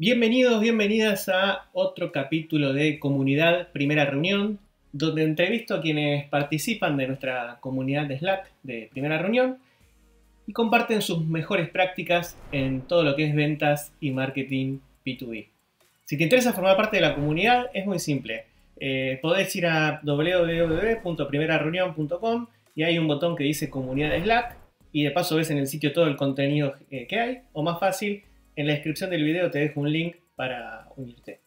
Bienvenidos, bienvenidas a otro capítulo de Comunidad Primera Reunión, donde entrevisto a quienes participan de nuestra comunidad de Slack de Primera Reunión y comparten sus mejores prácticas en todo lo que es ventas y marketing B2B. Si te interesa formar parte de la comunidad, es muy simple. Eh, podés ir a www.primerareunión.com y hay un botón que dice comunidad de Slack y de paso ves en el sitio todo el contenido eh, que hay, o más fácil, en la descripción del video te dejo un link para unirte.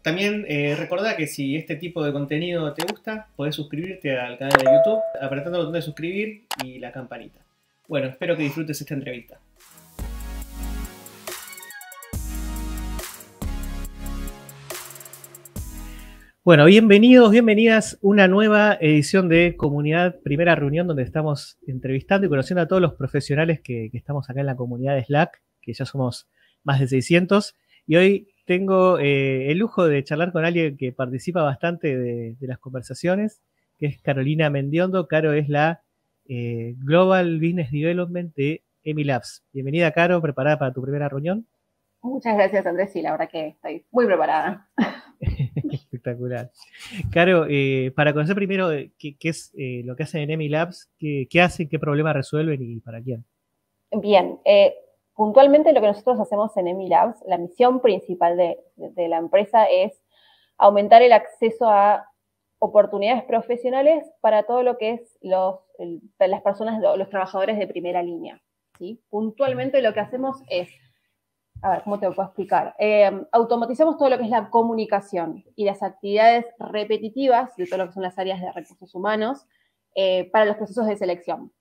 También eh, recordá que si este tipo de contenido te gusta, podés suscribirte al canal de YouTube apretando el botón de suscribir y la campanita. Bueno, espero que disfrutes esta entrevista. Bueno, bienvenidos, bienvenidas a una nueva edición de Comunidad Primera Reunión donde estamos entrevistando y conociendo a todos los profesionales que, estamos acá en la comunidad de Slack, que ya somos más de 600. Y hoy tengo eh, el lujo de charlar con alguien que participa bastante de, las conversaciones, que es Carolina Mendiondo. Caro es la eh, Global Business Development de Emilabs. Bienvenida, Caro, preparada para tu primera reunión. Muchas gracias, Andrés. Sí, la verdad que estoy muy preparada. Espectacular. Caro, eh, para conocer primero eh, qué, es eh, lo que hacen en EMI Labs, qué, qué, hacen, qué problema resuelven y para quién. Bien, puntualmente lo que nosotros hacemos en EMI Labs, la misión principal de, la empresa es aumentar el acceso a oportunidades profesionales para todo lo que es los, las personas, los trabajadores de primera línea. ¿sí? Puntualmente lo que hacemos es a ver, ¿cómo te puedo explicar? Eh, automatizamos todo lo que es la comunicación y las actividades repetitivas de todo lo que son las áreas de recursos humanos eh, para los procesos de selección,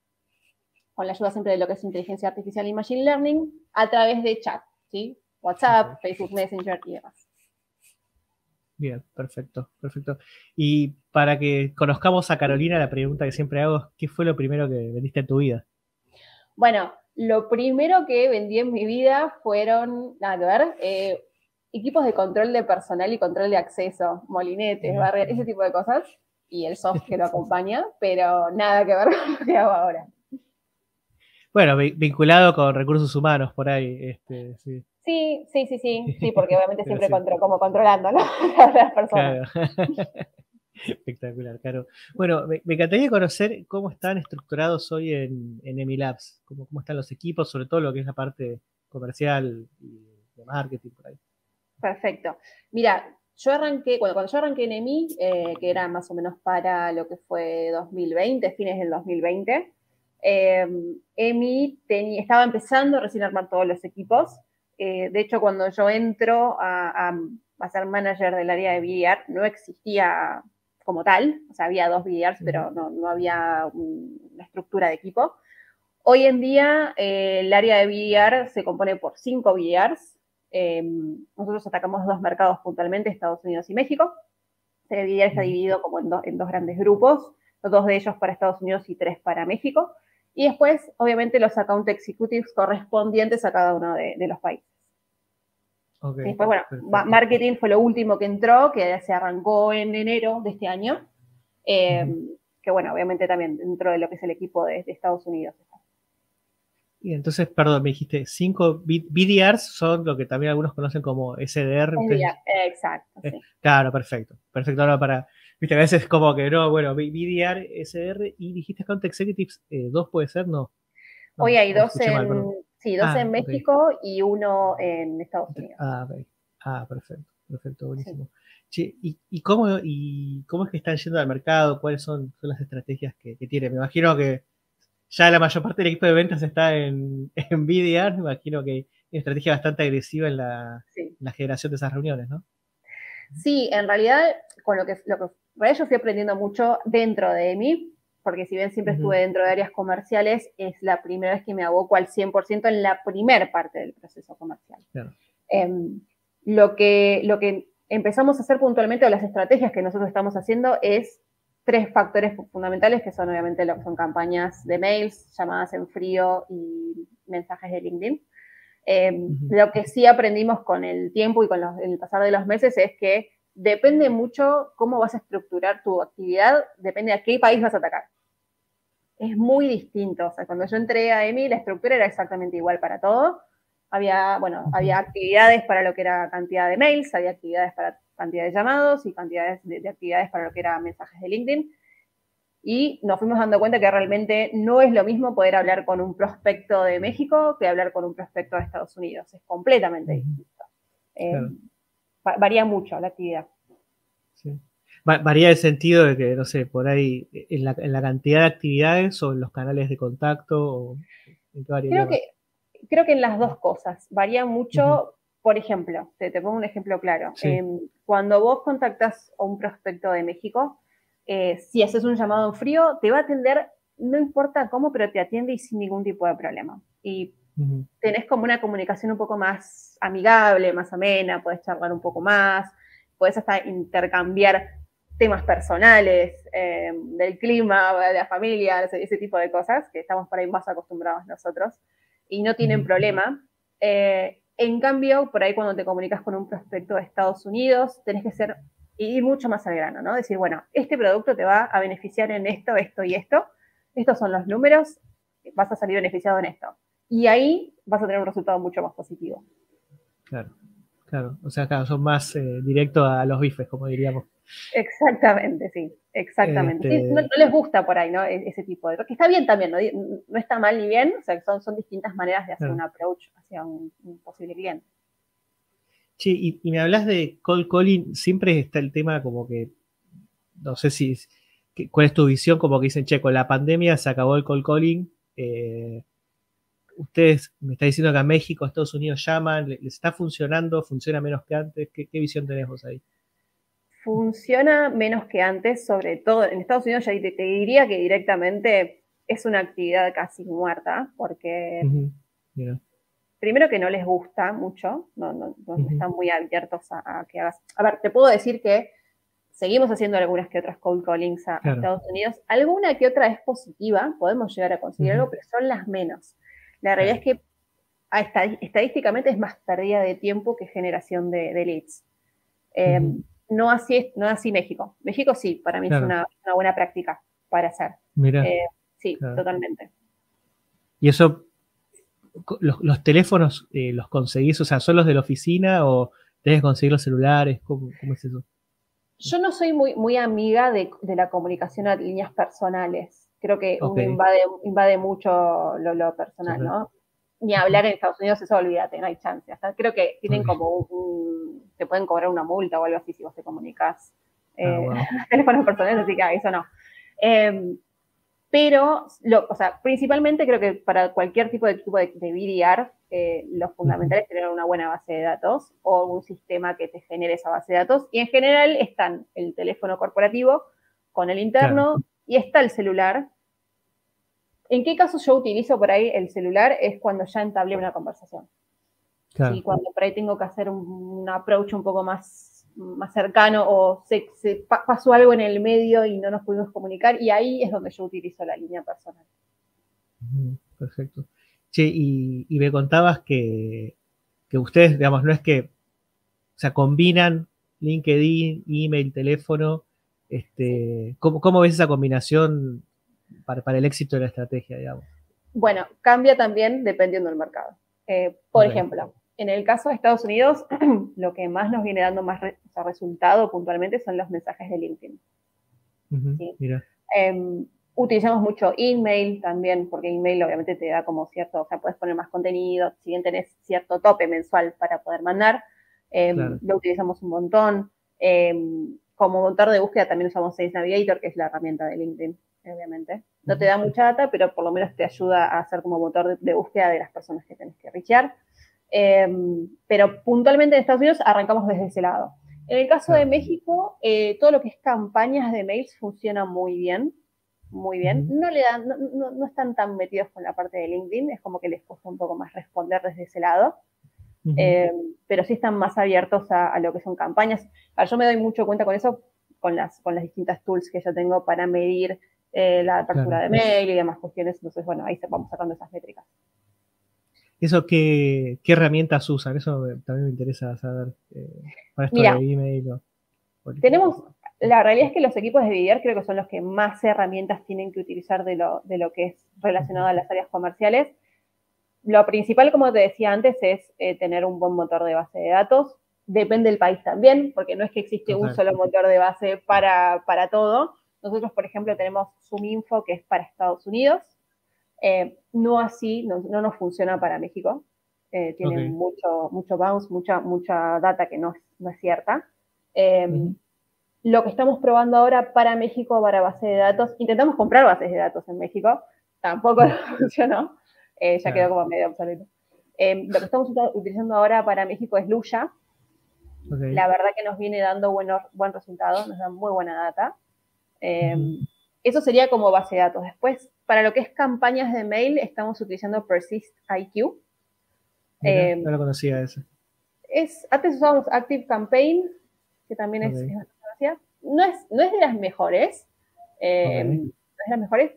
con la ayuda siempre de lo que es inteligencia artificial y machine learning a través de chat, ¿sí? WhatsApp, Facebook Messenger y demás. Bien, perfecto, perfecto. Y para que conozcamos a Carolina, la pregunta que siempre hago es, ¿qué fue lo primero que vendiste en tu vida? Bueno, lo primero que vendí en mi vida fueron, nada que ver, eh, equipos de control de personal y control de acceso, molinetes, barreras, ese tipo de cosas, y el soft que lo acompaña, pero nada que ver con lo que hago ahora. Bueno, vinculado con recursos humanos por ahí, este, sí. Sí, sí, sí, sí, porque obviamente siempre como controlando, ¿no? a las personas. Espectacular, claro. Bueno, me, encantaría conocer cómo están estructurados hoy en, en Emilabs, cómo, cómo están los equipos, sobre todo lo que es la parte comercial y de marketing por ahí. Perfecto. Mira, yo arranqué, bueno, cuando yo arranqué en EMI, eh, que era más o menos para lo que fue 2020, fines del 2020, eh, EMI estaba empezando recién a armar todos los equipos. Eh, de hecho, cuando yo entro a, a, ser manager del área de VR, no existía como tal, o sea, había dos BDRs, pero no, había una estructura de equipo. Hoy en día eh, el área de BDR se compone por cinco BDRs. Em, nosotros atacamos dos mercados puntualmente, Estados Unidos y México. El BDR está dividido como en, dos grandes grupos, dos de ellos para Estados Unidos y tres para México. Y después, obviamente, los account executives correspondientes a cada uno de los países después, bueno, marketing fue lo último que entró, que se arrancó en enero de este año. Eh, que bueno, obviamente también dentro de lo que es el equipo de, Estados Unidos. Y entonces, perdón, me dijiste, cinco BDRs son lo que también algunos conocen como SDR. exacto. Eh, claro, perfecto. Perfecto. Ahora para, viste, a veces como que no, bueno, BDR, SDR y dijiste Account Executives, eh, dos puede ser, no. Hoy hay dos en, Sí, dos ah, en México y uno en Estados Unidos. Ah, ah perfecto, perfecto, buenísimo. ¿y, cómo, ¿y cómo es que están yendo al mercado? ¿Cuáles son, las estrategias que, tienen? Me imagino que ya la mayor parte del equipo de ventas está en, en BDR, me imagino que hay una estrategia bastante agresiva en la, generación de esas reuniones, ¿no? Sí, en realidad, con lo que, lo que yo fui aprendiendo mucho dentro de EMI, porque si bien siempre estuve dentro de áreas comerciales, es la primera vez que me aboco al 100% en la primera parte del proceso comercial. Em, lo, que, lo que empezamos a hacer puntualmente, o las estrategias que nosotros estamos haciendo, es tres factores fundamentales, que son obviamente lo que son campañas de mails, llamadas en frío y mensajes de LinkedIn. Em, lo que sí aprendimos con el tiempo y con el pasar de los meses es que depende mucho cómo vas a estructurar tu actividad, depende a qué país vas a atacar. Es muy distinto. O sea, cuando yo entré a EMI, la estructura era exactamente igual para todo, Había, bueno, había actividades para lo que era cantidad de mails, había actividades para cantidad de llamados y cantidades de, actividades para lo que era mensajes de LinkedIn. Y nos fuimos dando cuenta que realmente no es lo mismo poder hablar con un prospecto de México que hablar con un prospecto de Estados Unidos. Es completamente distinto. Eh, varía mucho la actividad. Sí. Varía el sentido de que, no sé, por ahí, en la, cantidad de actividades o en los canales de contacto. creo, que, creo que en las dos cosas. Varía mucho, por ejemplo, te, pongo un ejemplo claro. Em, cuando vos contactas a un prospecto de México, eh, si haces un llamado en frío, te va a atender, no importa cómo, pero te atiende y sin ningún tipo de problema. Y tenés como una comunicación un poco más amigable, más amena, puedes charlar un poco más, puedes hasta intercambiar temas personales, eh, del clima, de la familia, ese, tipo de cosas, que estamos por ahí más acostumbrados nosotros, y no tienen problema. Eh, en cambio, por ahí cuando te comunicas con un prospecto de Estados Unidos, tenés que ser ir mucho más al grano, ¿no? Decir, bueno, este producto te va a beneficiar en esto, esto y esto, estos son los números, vas a salir beneficiado en esto. Y ahí vas a tener un resultado mucho más positivo. Claro, claro. O sea, claro, son más eh, directos a los bifes, como diríamos. Exactamente, sí, exactamente. Este no, les gusta por ahí, ¿no? E, ese tipo de... Que está bien también, ¿no? No está mal ni bien, o sea, son, son distintas maneras de hacer un approach hacia un, posible cliente. Sí, y, me hablas de cold calling, siempre está el tema como que, no sé si, cuál es tu visión, como que dicen, che, con la pandemia se acabó el cold calling, eh, ustedes me está diciendo que a México, a Estados Unidos llaman, ¿les está funcionando? ¿Funciona menos que antes? ¿Qué, visión tenés vos ahí? Funciona menos que antes, sobre todo en Estados Unidos ya te, diría que directamente es una actividad casi muerta, porque primero que no les gusta mucho, no, están muy abiertos a, que hagas. A ver, te puedo decir que seguimos haciendo algunas que otras cold callings a, Estados Unidos. Alguna que otra es positiva, podemos llegar a conseguir algo, pero son las menos. La realidad es que estadísticamente es más pérdida de tiempo que generación de, leads. Em, no, así, no así México. México sí, para mí es una, buena práctica para hacer. Mira. Eh, sí, totalmente. ¿Y eso, los, teléfonos eh, los conseguís, o sea, son los de la oficina o que conseguir los celulares? ¿Cómo, es eso? Yo no soy muy, muy amiga de, la comunicación a líneas personales creo que invade, invade mucho lo, personal, ¿no? Ni hablar en Estados Unidos, eso olvídate, no hay chance. Hasta creo que tienen como un, te pueden cobrar una multa o algo así si vos te comunicas ah, eh, teléfonos personales, así que ah, eso no. Em, pero, lo, o sea, principalmente creo que para cualquier tipo de tipo de, BDR, eh, lo fundamental es tener una buena base de datos o un sistema que te genere esa base de datos. Y en general están el teléfono corporativo con el interno, y está el celular. ¿En qué caso yo utilizo por ahí el celular? Es cuando ya entablé una conversación. Y cuando por ahí tengo que hacer un, approach un poco más, más cercano o se, pasó algo en el medio y no nos pudimos comunicar y ahí es donde yo utilizo la línea personal. Perfecto. Che, y, me contabas que, que, ustedes, digamos, no es que, o sea, combinan LinkedIn, email, teléfono este, ¿cómo, ves esa combinación para, el éxito de la estrategia, digamos? Bueno, cambia también dependiendo del mercado. Eh, por ejemplo, en el caso de Estados Unidos, lo que más nos viene dando más resultado puntualmente son los mensajes de LinkedIn. Em, utilizamos mucho email también, porque email obviamente te da como cierto, o sea, puedes poner más contenido, si bien tenés cierto tope mensual para poder mandar, em, lo utilizamos un montón. Em, como motor de búsqueda también usamos Sales Navigator, que es la herramienta de LinkedIn, obviamente. No te da mucha data, pero por lo menos te ayuda a hacer como motor de, búsqueda de las personas que tienes que rechear. Em, pero puntualmente en Estados Unidos arrancamos desde ese lado. En el caso de México, eh, todo lo que es campañas de mails funciona muy bien, muy bien. No le dan, no, están tan metidos con la parte de LinkedIn, es como que les cuesta un poco más responder desde ese lado. Eh, pero sí están más abiertos a, lo que son campañas. yo me doy mucho cuenta con eso, con las, con las distintas tools que yo tengo para medir eh, la apertura de mail y demás cuestiones. Entonces, bueno, ahí vamos sacando esas métricas. ¿Eso qué, qué herramientas usan? Eso también me interesa saber. Eh, para esto de email. tenemos, la realidad es que los equipos de BDR creo que son los que más herramientas tienen que utilizar de lo, de lo que es relacionado a las áreas comerciales lo principal, como te decía antes, es eh, tener un buen motor de base de datos. Depende del país también, porque no es que existe un solo motor de base para, para todo. Nosotros, por ejemplo, tenemos ZoomInfo, que es para Estados Unidos. Eh, no así, no, nos funciona para México. Eh, tiene mucho, mucho bounce, mucha, mucha data que no, no es cierta. Em, lo que estamos probando ahora para México, para base de datos, intentamos comprar bases de datos en México, tampoco funcionó, eh, ya quedó como medio obsoleto. Em, lo que estamos utilizando ahora para México es Luya. La verdad que nos viene dando buenos, buen resultado, nos da muy buena data. Em, eso sería como base de datos. Después, para lo que es campañas de mail, estamos utilizando Persist IQ. no lo conocía ese. Es, antes usábamos Active Campaign, que también es, No es, no es de las mejores, eh, no es de las mejores,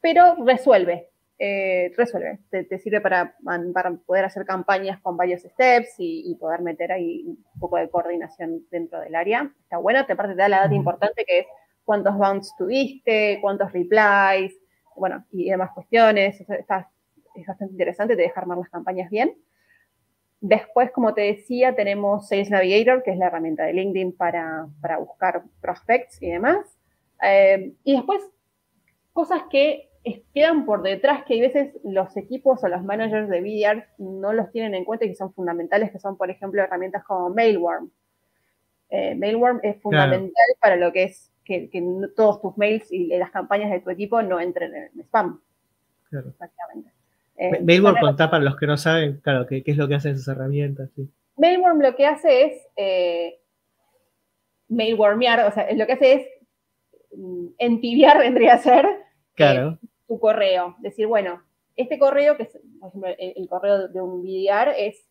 pero resuelve, eh, resuelve. Te, sirve para, para, poder hacer campañas con varios steps y, poder meter ahí un poco de coordinación dentro del área. Está bueno, te aparte te da la data importante que es cuántos bounds tuviste, cuántos replies, bueno, y demás cuestiones. Está, es bastante interesante, te deja armar las campañas bien. Después, como te decía, tenemos Sales Navigator, que es la herramienta de LinkedIn para, buscar prospects y demás. Eh, y después, cosas que quedan por detrás, que a veces los equipos o los managers de BDR no los tienen en cuenta y que son fundamentales, que son, por ejemplo, herramientas como Mailworm. Eh, Mailworm es fundamental para lo que es que, todos tus mails y las campañas de tu equipo no entren en spam. Claro. Exactamente. Eh, Mailworm, contá para los que no saben, claro, qué, es lo que hacen esas herramientas. Mailworm lo que hace es eh, mailwormear, o sea, lo que hace es mm, entibiar, vendría a ser claro. Eh, tu correo. Decir, bueno, este correo, que es, por ejemplo, el, correo de un BDR, es,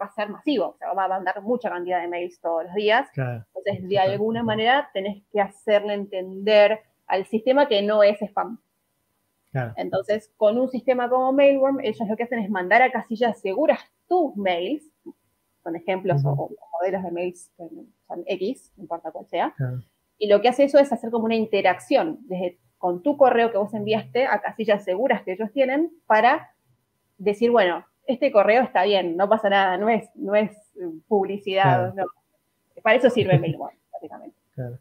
va a ser masivo, o sea, va a mandar mucha cantidad de mails todos los días. Entonces, de alguna manera, tenés que hacerle entender al sistema que no es spam. Entonces, con un sistema como Mailworm, ellos lo que hacen es mandar a casillas seguras tus mails, con ejemplos o, modelos de mails que son X, no importa cuál sea. Y lo que hace eso es hacer como una interacción desde con tu correo que vos enviaste a casillas seguras que ellos tienen para decir, bueno, este correo está bien, no pasa nada, no es, no es publicidad. Para eso sirve Mailworm, básicamente. Claro.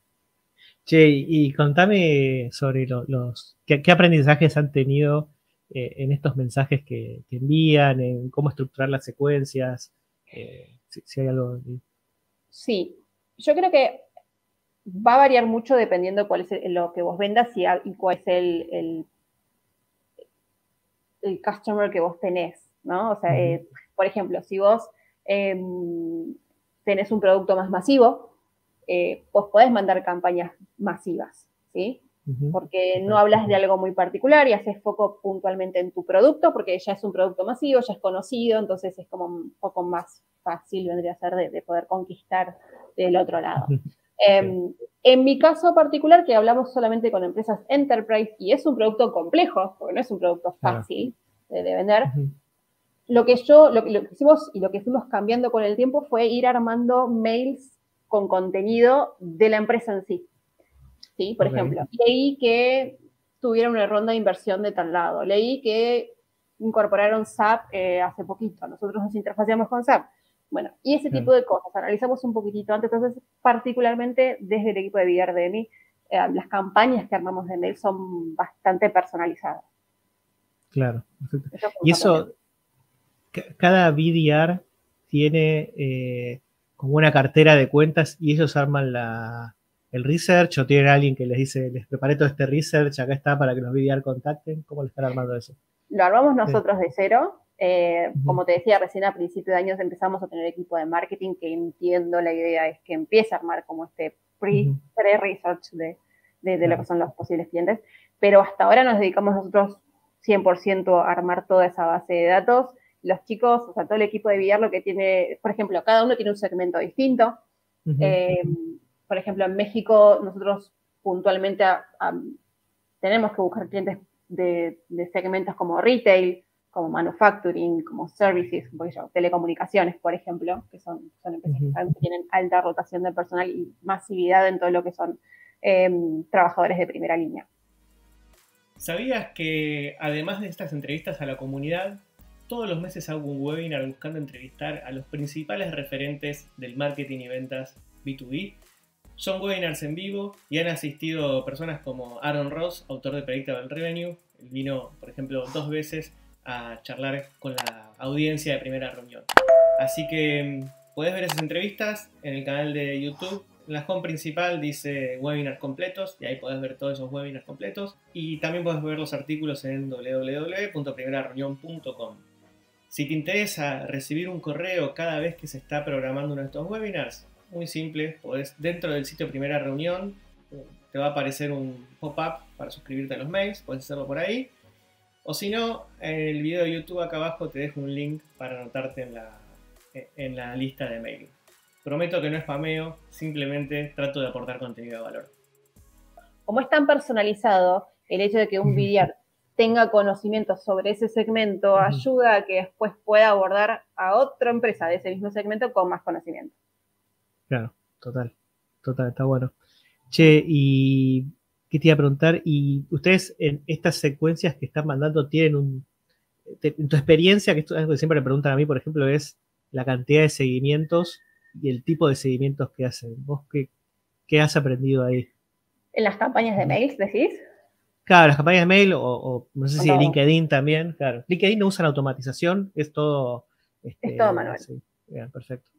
Che, y contame sobre los. ¿qué, aprendizajes han tenido eh, en estos mensajes que, envían, en cómo estructurar las secuencias? Eh, si, hay algo. Sí, yo creo que va a variar mucho dependiendo cuál es lo que vos vendas y, cuál es el, el, customer que vos tenés, ¿no? O sea, eh, por ejemplo, si vos em, tenés un producto más masivo, eh, pues podés mandar campañas masivas, ¿sí? Porque no hablas de algo muy particular y haces foco puntualmente en tu producto, porque ya es un producto masivo, ya es conocido, entonces es como un poco más fácil, vendría a ser, de, poder conquistar del otro lado. Em, en mi caso particular, que hablamos solamente con empresas enterprise y es un producto complejo, porque no es un producto fácil de, vender, lo que yo, lo, lo, que hicimos y lo que fuimos cambiando con el tiempo fue ir armando mails con contenido de la empresa en sí. ¿Sí? Por ejemplo, leí que tuvieron una ronda de inversión de tal lado, leí que incorporaron SAP eh, hace poquito, nosotros nos interfaceamos con SAP. Bueno, y ese tipo de cosas, analizamos un poquitito antes, entonces, particularmente desde el equipo de VRDMI, eh, las campañas que armamos de mail son bastante personalizadas. Claro, y eso, cada VDR tiene eh, como una cartera de cuentas y ellos arman la, el research o tienen alguien que les dice, les preparé todo este research, acá está para que los BDR contacten. ¿Cómo le están armando eso? Lo armamos nosotros de cero. Eh, como te decía, recién a principios de años empezamos a tener equipo de marketing que entiendo la idea es que empiece a armar como este pre-research de, de, lo que son los posibles clientes, pero hasta ahora nos dedicamos nosotros 100% a armar toda esa base de datos. Los chicos, o sea, todo el equipo de billar lo que tiene, por ejemplo, cada uno tiene un segmento distinto. Eh, por ejemplo, en México nosotros puntualmente tenemos que buscar clientes de, segmentos como retail, como manufacturing, como services, telecomunicaciones, por ejemplo, que son, empresas que tienen alta rotación de personal y masividad en todo lo que son em, trabajadores de primera línea. ¿Sabías que además de estas entrevistas a la comunidad, todos los meses hago un webinar buscando entrevistar a los principales referentes del marketing y ventas B2B. Son webinars en vivo y han asistido personas como Aaron Ross, autor de Predictable Revenue. Él vino, por ejemplo, dos veces a charlar con la audiencia de primera reunión. Así que mm, puedes ver esas entrevistas en el canal de YouTube. En la home principal dice webinars completos y ahí puedes ver todos esos webinars completos. Y también puedes ver los artículos en www.primerareunión.com. Si te interesa recibir un correo cada vez que se está programando uno de estos webinars, muy simple, podés, dentro del sitio Primera Reunión te va a aparecer un pop-up para suscribirte a los mails, puedes hacerlo por ahí. O si no, en el video de YouTube acá abajo te dejo un link para anotarte en la, en la lista de mail. Prometo que no es spameo, simplemente trato de aportar contenido de valor. Como es tan personalizado, el hecho de que un video tenga conocimiento sobre ese segmento ayuda a que después pueda abordar a otra empresa de ese mismo segmento con más conocimiento. Claro, total, total, está bueno. Che, y qué te iba a preguntar, y ustedes en estas secuencias que están mandando tienen un, en tu experiencia, que esto es algo que siempre me preguntan a mí, por ejemplo, es la cantidad de seguimientos y el tipo de seguimientos que hacen. ¿Vos qué, qué has aprendido ahí? ¿En las campañas de mails, decís? Claro, las campañas de mail o, no sé si de LinkedIn también, claro. LinkedIn no usa la automatización, es todo... Este, es todo manual. perfecto.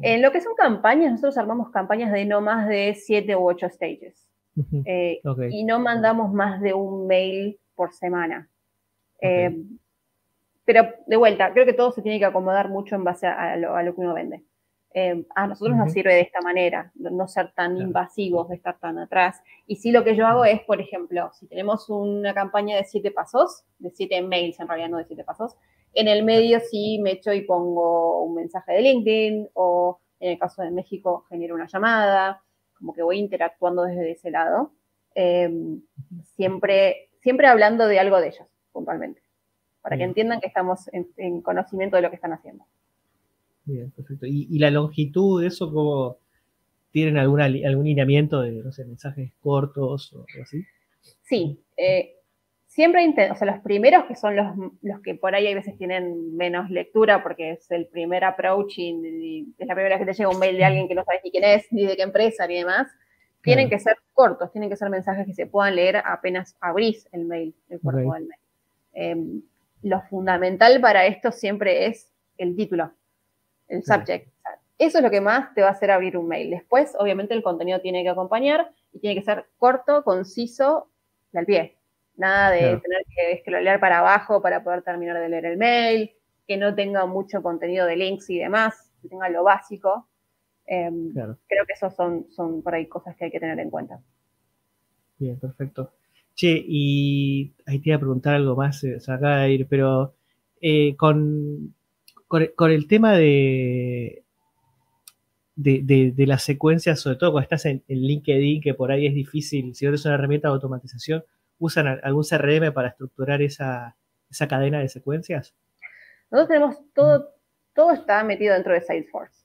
En lo que son campañas, nosotros armamos campañas de no más de 7 u 8 stages. Eh, y no mandamos más de un mail por semana. Eh, pero de vuelta, creo que todo se tiene que acomodar mucho en base a, lo, que uno vende. Eh, a nosotros nos sirve de esta manera, no ser tan invasivos, de estar tan atrás. Y sí lo que yo hago es, por ejemplo, si tenemos una campaña de siete pasos, de siete mails en realidad, no de siete pasos, en el medio sí me echo y pongo un mensaje de LinkedIn o en el caso de México genero una llamada, como que voy interactuando desde ese lado, em, siempre, siempre hablando de algo de ellos, puntualmente, para que entiendan que estamos en, conocimiento de lo que están haciendo. Bien, perfecto. ¿Y, la longitud de eso, cómo tienen alguna, algún lineamiento de, no sé, mensajes cortos o algo así? Sí, eh, siempre intento, o sea, los primeros que son los, los, que por ahí a veces tienen menos lectura porque es el primer approach y, es la primera vez que te llega un mail de alguien que no sabes ni quién es, ni de qué empresa, ni demás, tienen que ser cortos, tienen que ser mensajes que se puedan leer apenas abrís el mail, el cuerpo del mail. Em, lo fundamental para esto siempre es el título, el subject. Eso es lo que más te va a hacer abrir un mail. Después, obviamente, el contenido tiene que acompañar y tiene que ser corto, conciso y al pie. Nada de tener que scrollear para abajo para poder terminar de leer el mail, que no tenga mucho contenido de links y demás, que tenga lo básico. Em, creo que esos son, son por ahí cosas que hay que tener en cuenta. Bien, perfecto. Che, y ahí te iba a preguntar algo más, eh, se acaba de ir, pero eh, con, con, el tema de, de, de, las secuencias, sobre todo cuando estás en, en, LinkedIn, que por ahí es difícil, si no tienes una herramienta de automatización, ¿Usan algún CRM para estructurar esa, cadena de secuencias? Nosotros tenemos todo, todo está metido dentro de Salesforce.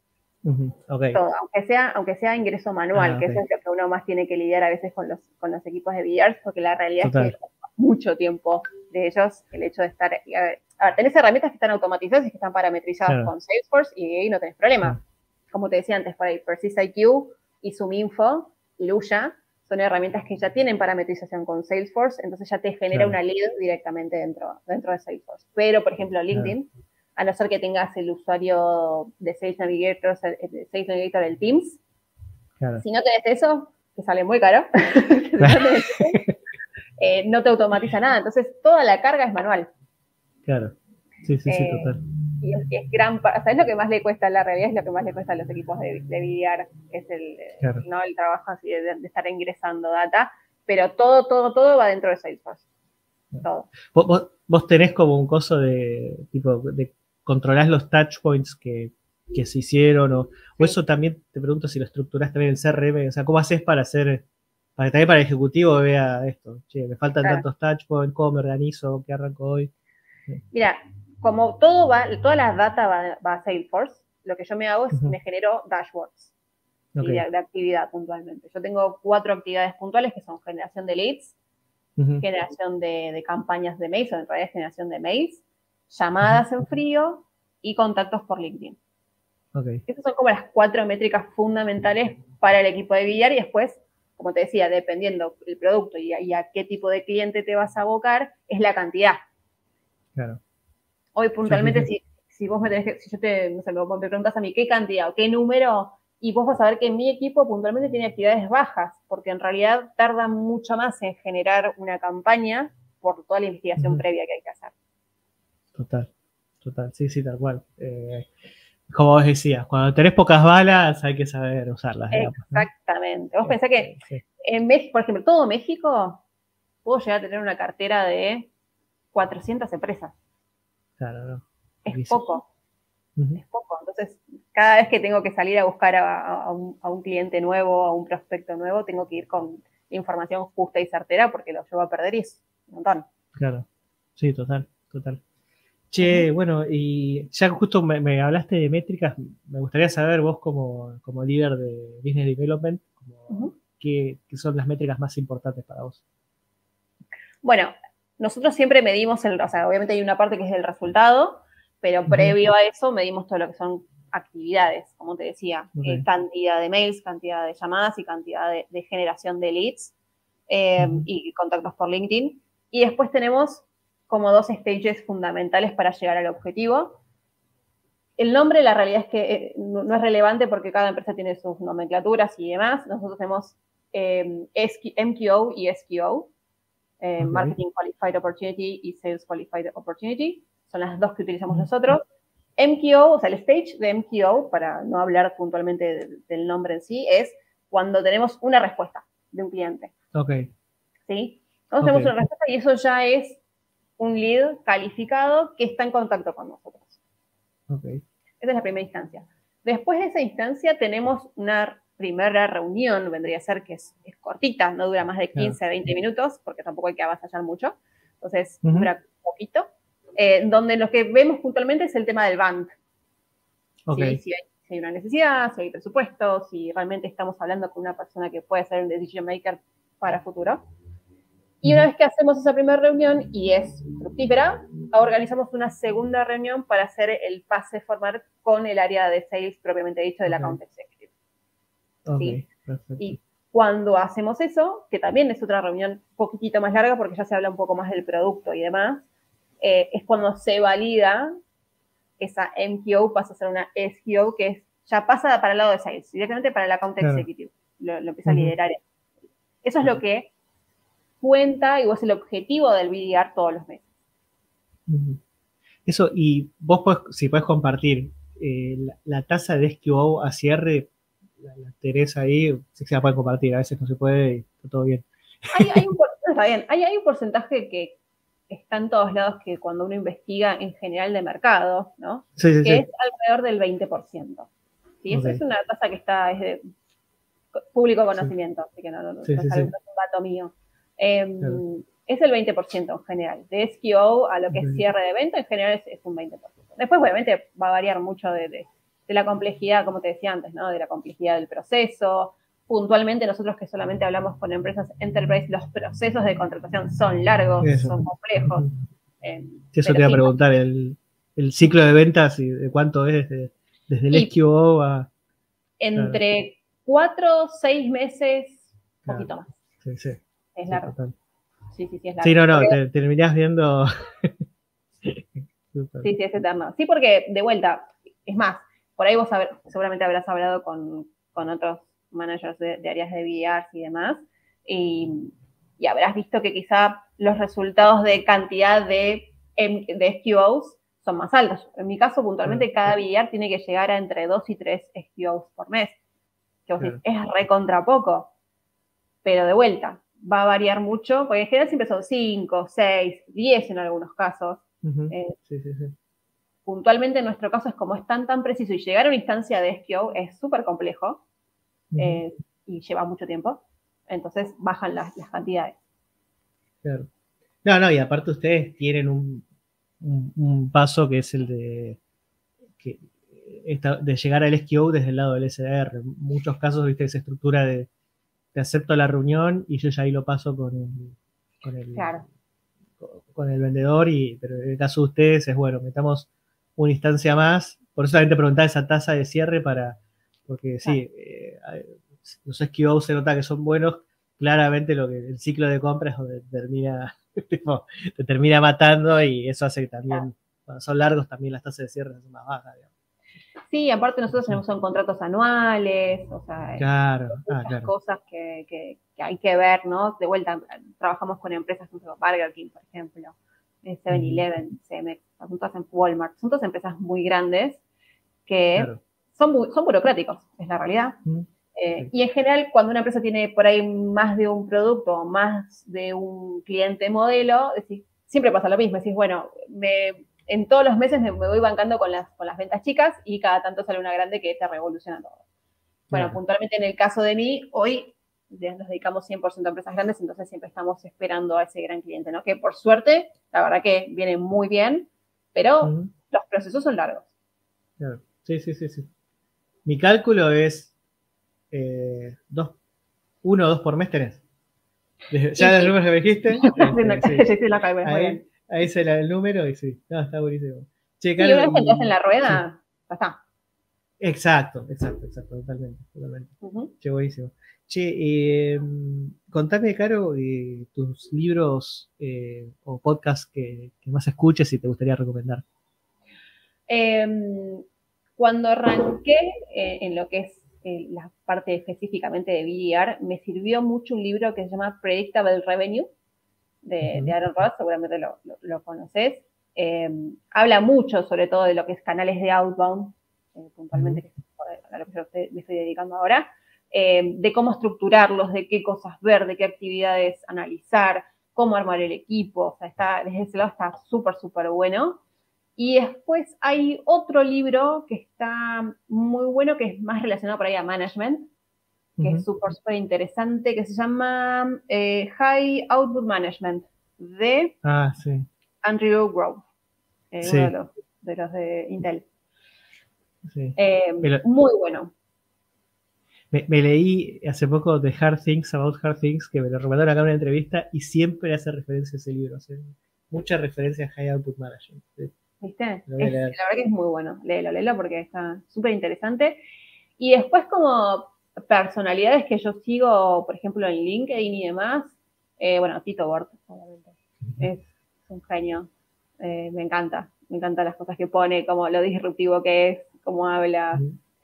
aunque, sea, aunque sea ingreso manual, ah, que es lo que uno más tiene que lidiar a veces con los, con los equipos de BDRs, porque la realidad es que mucho tiempo de ellos el hecho de estar. A ver, tenés herramientas que están automatizadas y que están parametrizadas con Salesforce y ahí no tenés problema. Como te decía antes, por ahí, IQ y Suminfo, Luya, son herramientas que ya tienen parametrización con Salesforce, entonces ya te genera una lead directamente dentro, dentro de Salesforce. Pero, por ejemplo, LinkedIn, a no ser que tengas el usuario de Sales Navigator, Sales Navigator del Teams, si no tenés eso, que sale muy caro, eh, no te automatiza nada. Entonces, toda la carga es manual. Claro. Sí, sí, sí, eh, total y es, gran, o lo que más le cuesta, la realidad es lo que más le cuesta a los equipos de, de es el, ¿no? el trabajo así de, estar ingresando data, pero todo, todo, todo va dentro de Salesforce. Todo. ¿Vos, tenés como un coso de, tipo, de controlar los touch points que, se hicieron, o, eso también te pregunto si lo estructuras también en CRM, o sea, ¿cómo haces para hacer, para que también para el ejecutivo vea esto? Che, me faltan tantos touch points, ¿cómo me organizo? ¿Qué arranco hoy? Mira, como todo va, toda la data va, a Salesforce, lo que yo me hago es me genero dashboards de, actividad puntualmente. Yo tengo cuatro actividades puntuales que son generación de leads, generación de, campañas de mails, o en realidad generación de mails, llamadas en frío y contactos por LinkedIn. Okay. Esas son como las cuatro métricas fundamentales para el equipo de billar y después, como te decía, dependiendo del producto y a, qué tipo de cliente te vas a abocar, es la cantidad. Claro. Hoy puntualmente, Si, vos me tenés que, si yo te, no sé, me preguntas a mí qué cantidad o qué número, y vos vas a ver que mi equipo puntualmente tiene actividades bajas, porque en realidad tarda mucho más en generar una campaña por toda la investigación previa que hay que hacer. Total, total, sí, sí, tal cual. Eh, como vos decías, cuando tenés pocas balas hay que saber usarlas. Exactamente. Vos pensás que en México, por ejemplo, todo México, puedo llegar a tener una cartera de 400 empresas. Claro, no. Es poco. Es poco. Entonces, cada vez que tengo que salir a buscar a, un, a, un, cliente nuevo, a un prospecto nuevo, tengo que ir con información justa y certera porque lo llevo a perder y es un montón. Claro. Sí, total, total. Che, bueno, y ya justo me, hablaste de métricas, me gustaría saber vos como, como líder de Business Development, qué, son las métricas más importantes para vos. Bueno, nosotros siempre medimos, el, o sea, obviamente hay una parte que es el resultado, pero previo a eso medimos todo lo que son actividades, como te decía, eh, cantidad de mails, cantidad de llamadas y cantidad de, generación de leads eh, y contactos por LinkedIn. Y después tenemos como dos stages fundamentales para llegar al objetivo. El nombre, la realidad es que eh, no es relevante porque cada empresa tiene sus nomenclaturas y demás. Nosotros tenemos eh, MQO y SQO, eh, Marketing Qualified Opportunity y Sales Qualified Opportunity. Son las dos que utilizamos nosotros. MQO, o sea, el stage de MQO, para no hablar puntualmente del nombre en sí, es cuando tenemos una respuesta de un cliente. Ok. ¿Sí? Entonces tenemos una respuesta y eso ya es un lead calificado que está en contacto con nosotros. Okay. Esa es la primera instancia. Después de esa instancia tenemos una primera reunión, vendría a ser que es, cortita, no dura más de 15 a 20 minutos, porque tampoco hay que avasallar mucho. Entonces, dura poquito. Eh, donde lo que vemos puntualmente es el tema del band. Okay. Si, hay, una necesidad, si hay presupuesto, si realmente estamos hablando con una persona que puede ser un decision maker para futuro. Y una vez que hacemos esa primera reunión y es fructífera, organizamos una segunda reunión para hacer el pase formal con el área de sales propiamente dicho de la account Y cuando hacemos eso, que también es otra reunión un poquitito más larga porque ya se habla un poco más del producto y demás, eh, es cuando se valida esa MQO, pasa a ser una SQO, que es, ya pasa para el lado de sales, directamente para el account executive, lo, empieza a liderar. Eso es lo que cuenta y vos el objetivo del BDR todos los meses. Eso, y vos si podés compartir eh, la, tasa de SQO a cierre, la, Teresa ahí, si se la puede compartir, a veces no se puede y está todo bien. Hay, un, porcentaje que está en todos lados que cuando uno investiga en general de mercado, ¿no? que es alrededor del 20%. ¿sí? Esa es una tasa que está, es de público conocimiento, así que no, no, no es un dato mío. Em, es el 20% en general. De SQO a lo que es cierre de venta, en general es, un 20%. Después, obviamente, va a variar mucho de, la complejidad, como te decía antes, ¿no? De la complejidad del proceso. Puntualmente, nosotros que solamente hablamos con empresas enterprise, los procesos de contratación son largos, son complejos. Em, eso te iba a preguntar, el, ciclo de ventas y de cuánto es desde, el SQO a... Entre cuatro, seis meses, un poquito más. Sí, sí. Es largo. Sí, sí, sí, es largo. Sí, no, no, te terminás viendo. sí, sí, es eterno. Sí, porque de vuelta, es más, por ahí vos seguramente habrás hablado con, otros managers de, áreas de VR y demás, y, habrás visto que quizá los resultados de cantidad de, de SQOs son más altos. En mi caso, puntualmente, cada VR tiene que llegar a entre 2 y 3 SQOs por mes. Que vos decís, es recontra poco. Pero de vuelta, va a variar mucho, porque en general siempre son 5, 6, 10 en algunos casos. Eh, sí, sí, sí. Puntualmente en nuestro caso es como es tan tan preciso y llegar a una instancia de SQO es súper complejo eh, y lleva mucho tiempo, entonces bajan las, cantidades. Claro. No, no, y aparte ustedes tienen un, un, paso que es el de, de llegar al SQO desde el lado del SDR. En muchos casos, viste, esa estructura de acepto la reunión y yo ya ahí lo paso con el, claro. con el vendedor, y, pero en el caso de ustedes es bueno, metamos una instancia más. Por eso también te preguntaba esa tasa de cierre para, porque sí, eh, los SQO se nota que son buenos, claramente lo que el ciclo de compra es donde termina, te termina matando y eso hace que también, cuando son largos, también las tasas de cierre son más bajas. Sí, aparte nosotros tenemos son contratos anuales, o sea, claro, ah, cosas que, hay que ver, ¿no? De vuelta, trabajamos con empresas como Burger King, por ejemplo, 7-Eleven, CMX, son todas en Walmart, son todas empresas muy grandes que son, son burocráticos, es la realidad. Eh, y en general, cuando una empresa tiene por ahí más de un producto o más de un cliente modelo, siempre pasa lo mismo. Decís, bueno, me en todos los meses me, voy bancando con las, con las ventas chicas y cada tanto sale una grande que te revoluciona todo. Bueno, puntualmente en el caso de mí, hoy nos dedicamos 100% a empresas grandes, entonces siempre estamos esperando a ese gran cliente, ¿no? Que por suerte, la verdad que viene muy bien, pero los procesos son largos. Claro. Sí, sí, sí, sí. Mi cálculo es eh, dos, uno o dos por mes tenés. Ya los números que me dijiste. Este, sí, la muy bien. Ahí se el número y sí, está buenísimo. Che, una vez que en la rueda, ya está. Exacto, exacto, exacto, totalmente, totalmente. Che, buenísimo. Che, eh, contame, Caro, eh, tus libros eh, o podcasts que, más escuches y te gustaría recomendar. Em, cuando arranqué eh, en lo que es la parte específicamente de BDR, me sirvió mucho un libro que se llama Predictable Revenue de, Aaron Ross, seguramente lo, lo, conoces. Eh, habla mucho sobre todo de lo que es canales de outbound, eh, puntualmente, que es a lo que yo me estoy dedicando ahora, eh, de cómo estructurarlos, de qué cosas ver, de qué actividades analizar, cómo armar el equipo, o sea, está, desde ese lado está súper, súper bueno. Y después hay otro libro que está muy bueno, que es más relacionado por ahí a management, que es súper, súper interesante, que se llama eh, High Output Management de ah, Andrew Grove, eh, uno de los, de Intel. Eh, muy bueno. Me, leí hace poco The Hard Things About Hard Things, que me lo recomendaron acá en una entrevista y siempre hace referencia a ese libro. mucha referencia a High Output Management. ¿Viste? la verdad que es muy bueno. Léelo, léelo porque está súper interesante. Y después como personalidades que yo sigo, por ejemplo, en LinkedIn y demás, eh, bueno, Tito Bort, obviamente. Es un genio. Eh, me encanta. Me encantan las cosas que pone, como lo disruptivo que es, cómo habla.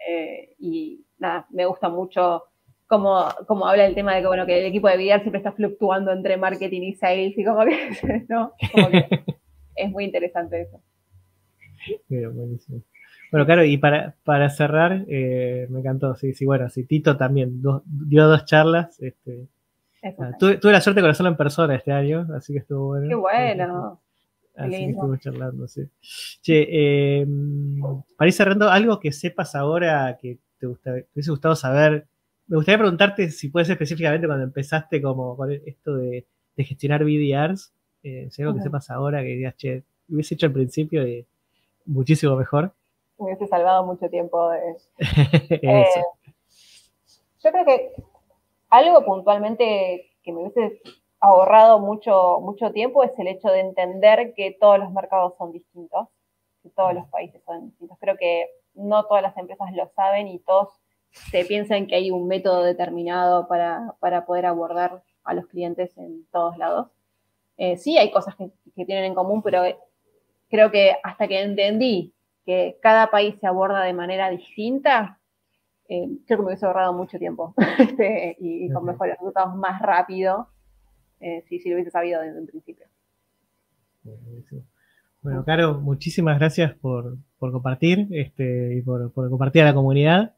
Eh, y nada, me gusta mucho cómo, cómo habla el tema de que, bueno, que el equipo de VR siempre está fluctuando entre marketing y sales y como que, ¿no? Como que es muy interesante eso. buenísimo. Bueno, claro, y para, para cerrar, eh, me encantó, sí, sí, bueno, sí, Tito también dio dos charlas. Este, ah, tuve, la suerte de conocerlo en persona este año, así que estuvo bueno. Qué bueno. Así que estuve charlando, sí. Che, eh, para ir cerrando, algo que sepas ahora que te, hubiese gustado saber. Me gustaría preguntarte si puedes específicamente cuando empezaste como con esto de, gestionar VDRs, eh, si algo que sepas ahora que digas, che, lo hubiese hecho al principio y muchísimo mejor me hubiese salvado mucho tiempo de eh, yo creo que algo puntualmente que me hubiese ahorrado mucho, mucho tiempo es el hecho de entender que todos los mercados son distintos, que todos los países son distintos. Creo que no todas las empresas lo saben y todos se piensan que hay un método determinado para, poder abordar a los clientes en todos lados. Eh, sí, hay cosas que, que tienen en común, pero creo que hasta que entendí que cada país se aborda de manera distinta, eh, creo que me hubiese ahorrado mucho tiempo este, y, con mejores resultados más rápido eh, si, lo hubiese sabido desde un principio. Bueno, Caro, muchísimas gracias por, compartir este, y por, compartir a la comunidad.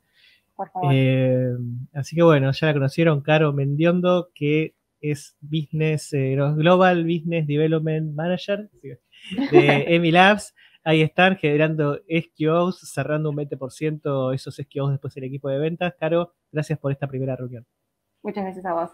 Eh, así que bueno, ya la conocieron, Caro Mendiondo, que es Business, Global Business Development Manager de EMI Labs ahí están generando SQOs, cerrando un 20% esos SQOs después del equipo de ventas. Caro, gracias por esta primera reunión. Muchas gracias a vos.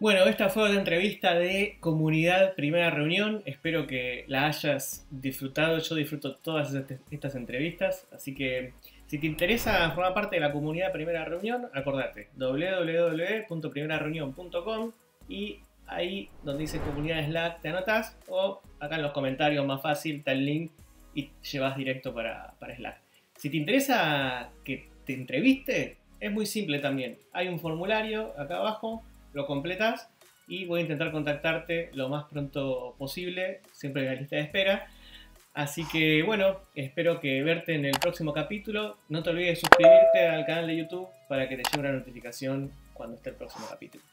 Bueno, esta fue una entrevista de comunidad primera reunión. Espero que la hayas disfrutado. Yo disfruto todas estas entrevistas. Así que si te interesa formar parte de la comunidad primera reunión, acordate www.primerareunión.com y ahí donde dice comunidad Slack te anotas o acá en los comentarios más fácil está el link y llevas directo para, para Slack. Si te interesa que te entreviste, es muy simple también. Hay un formulario acá abajo, lo completas y voy a intentar contactarte lo más pronto posible, siempre en la lista de espera. Así que bueno, espero que verte en el próximo capítulo. No te olvides de suscribirte al canal de YouTube para que te llegue una notificación cuando esté el próximo capítulo.